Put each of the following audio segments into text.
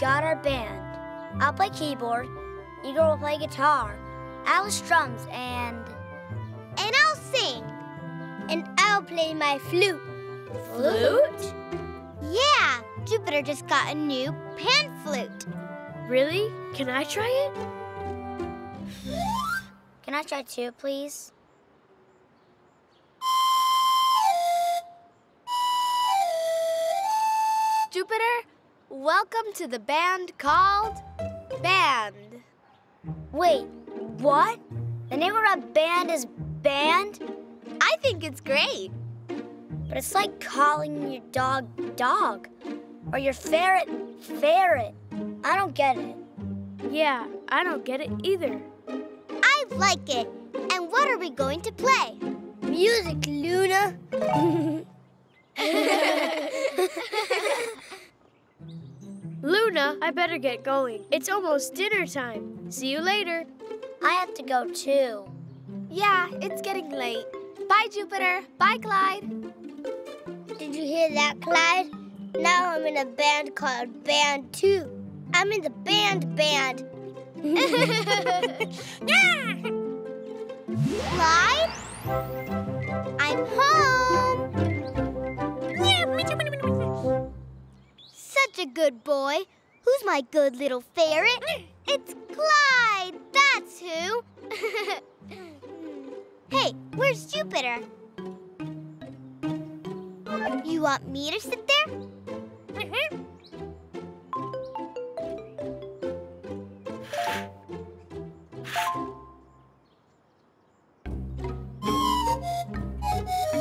got our band. I'll play keyboard, Igor will play guitar, Alice drums, and... And I'll sing. And I'll play my flute. Flute? Yeah, Jupiter just got a new pan flute. Really? Can I try it? Can I try too, please? Jupiter, welcome to the band called Band. Wait, what? The name of our band is Band? I think it's great. But it's like calling your dog dog or your ferret ferret. I don't get it. Yeah, I don't get it either. I like it. And what are we going to play? Music, Luna. Luna, I better get going. It's almost dinner time. See you later. I have to go too. Yeah, it's getting late. Bye, Jupiter. Bye, Clyde. Did you hear that, Clyde? Now I'm in a band called Band 2. I'm in the band band. Clyde? I'm home. Such a good boy. Who's my good little ferret? It's Clyde. That's who. hey, where's Jupiter? You want me to sit there?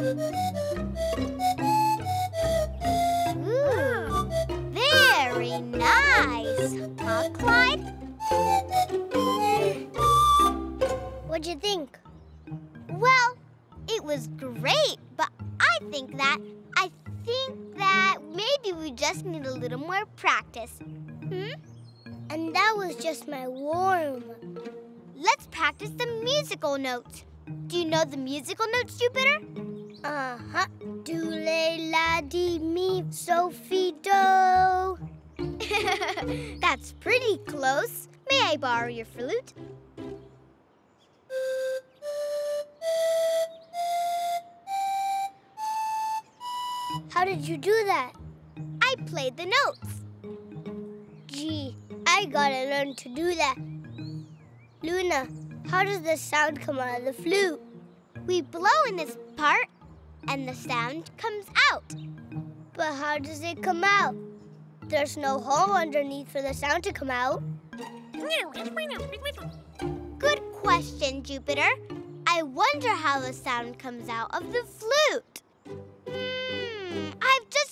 Ooh, think? Well, it was great, but I think that, I think that maybe we just need a little more practice. Hmm? And that was just my warm. Let's practice the musical notes. Do you know the musical notes, Jupiter? Uh-huh. Do, la, di, mi, so, fi, do. That's pretty close. May I borrow your flute? How did you do that? I played the notes. Gee, I gotta learn to do that. Luna, how does the sound come out of the flute? We blow in this part, and the sound comes out. But how does it come out? There's no hole underneath for the sound to come out. Good question, Jupiter. I wonder how the sound comes out of the flute.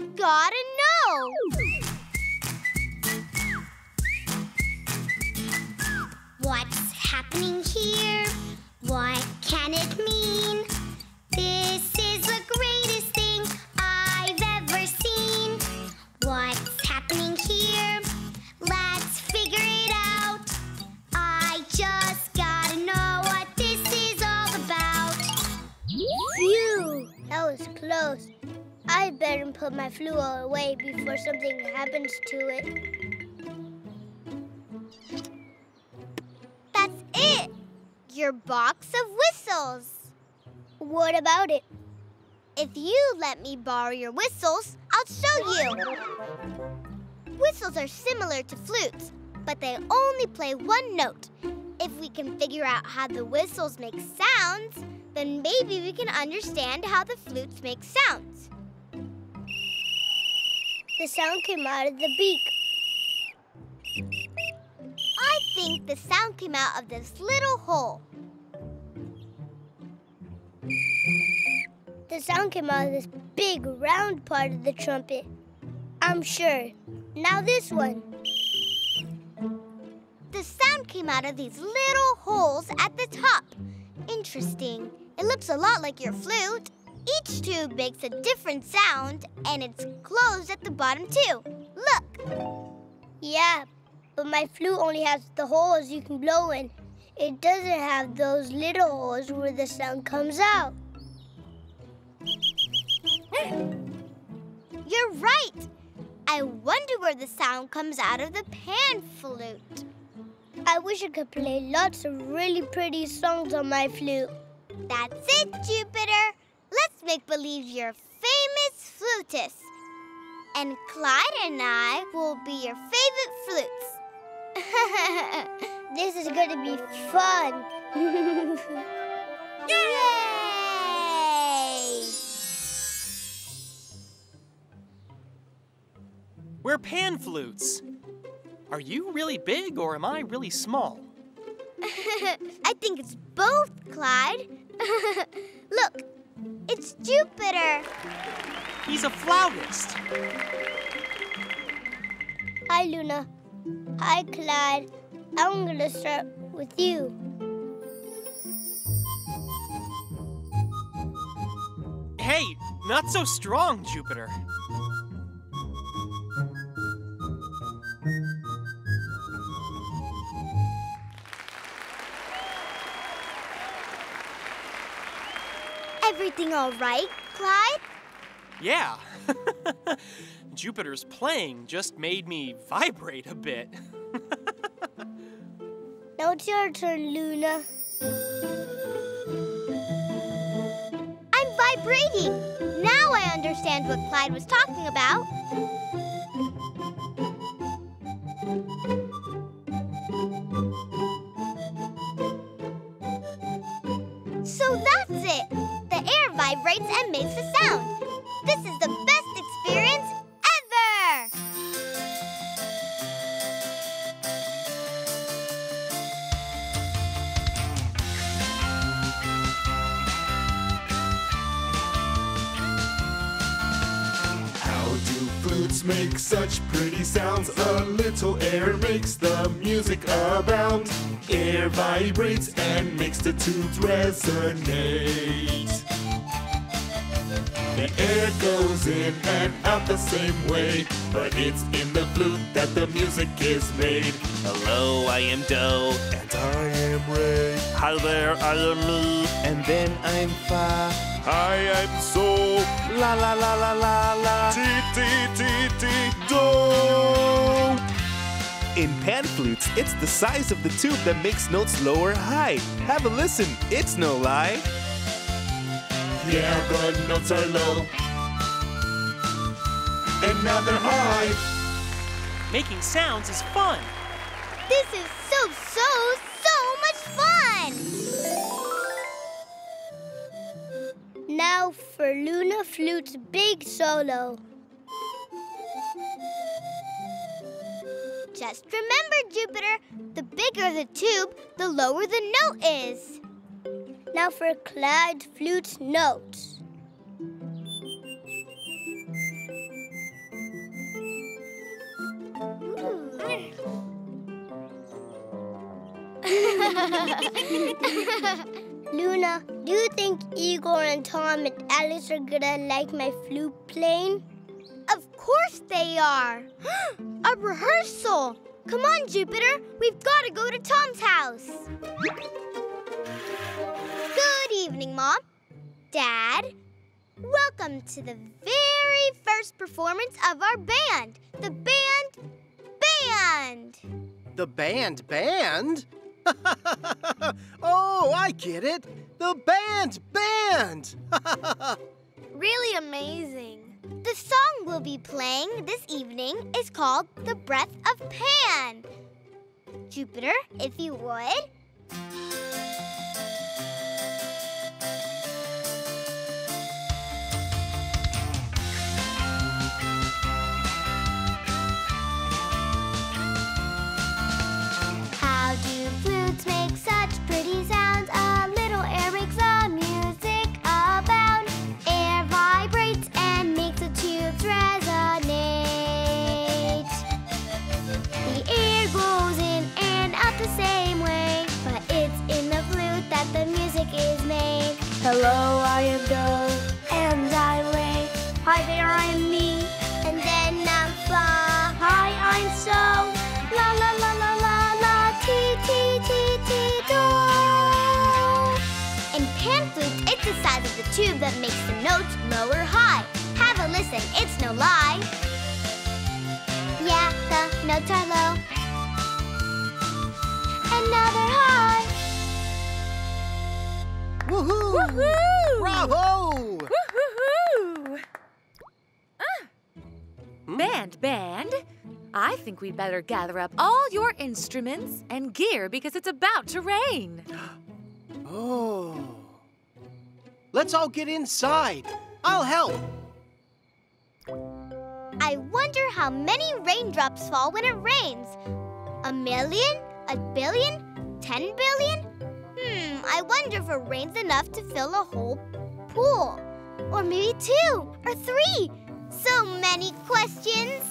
Gotta know. What's happening here? What can it mean? This put my flute away before something happens to it. That's it. Your box of whistles. What about it? If you let me borrow your whistles, I'll show you. Whistles are similar to flutes, but they only play one note. If we can figure out how the whistles make sounds, then maybe we can understand how the flutes make sounds. The sound came out of the beak. I think the sound came out of this little hole. The sound came out of this big round part of the trumpet. I'm sure. Now this one. The sound came out of these little holes at the top. Interesting. It looks a lot like your flute. Each tube makes a different sound, and it's closed at the bottom, too. Look. Yeah, but my flute only has the holes you can blow in. It doesn't have those little holes where the sound comes out. You're right. I wonder where the sound comes out of the pan flute. I wish I could play lots of really pretty songs on my flute. That's it, Jupiter. Make believe you're famous flutist. And Clyde and I will be your favorite flutes. this is going to be fun. Yay! We're pan flutes. Are you really big or am I really small? I think it's both, Clyde. Look, it's Jupiter. He's a flautist. Hi, Luna. Hi, Clyde. I'm going to start with you. Hey, not so strong, Jupiter. Everything all right, Clyde? Yeah. Jupiter's playing just made me vibrate a bit. now it's your turn, Luna. I'm vibrating. Now I understand what Clyde was talking about. Vibrates and makes a sound. This is the best experience ever! How do flutes make such pretty sounds? A little air makes the music abound. Air vibrates and makes the tunes resonate. The air goes in and out the same way, but it's in the flute that the music is made. Hello, I am Doe. And I am Ray. Hi there, I am me. And then I'm Fa. Hi, I am So. La la la la la la. Ti ti ti ti Do. In pan flutes, it's the size of the tube that makes notes low or high. Have a listen, it's no lie. Yeah, the notes are low. And now they're high. Making sounds is fun. This is so, so, so much fun! Now for Luna Flute's big solo. Just remember, Jupiter, the bigger the tube, the lower the note is. Now for Clyde's flute notes. Hmm. Luna, do you think Igor and Tom and Alice are gonna like my flute playing? Of course they are. A rehearsal. Come on, Jupiter. We've got to go to Tom's house. Good evening, Mom. Dad. Welcome to the very first performance of our band, the Band Band. The band band? oh, I get it. The band band. Really amazing. The song we'll be playing this evening is called The Breath of Pan. Jupiter, if you would. The size of the tube that makes the notes low or high. Have a listen, it's no lie. Yeah, the notes are low. And now they're high. Woohoo! Woohoo! Bravo! Woo-hoo-hoo! Ah. Band, band. I think we'd better gather up all your instruments and gear because it's about to rain. Oh. Let's all get inside. I'll help. I wonder how many raindrops fall when it rains. A million? A billion? Ten billion? Hmm, I wonder if it rains enough to fill a whole pool. Or maybe two or three. So many questions.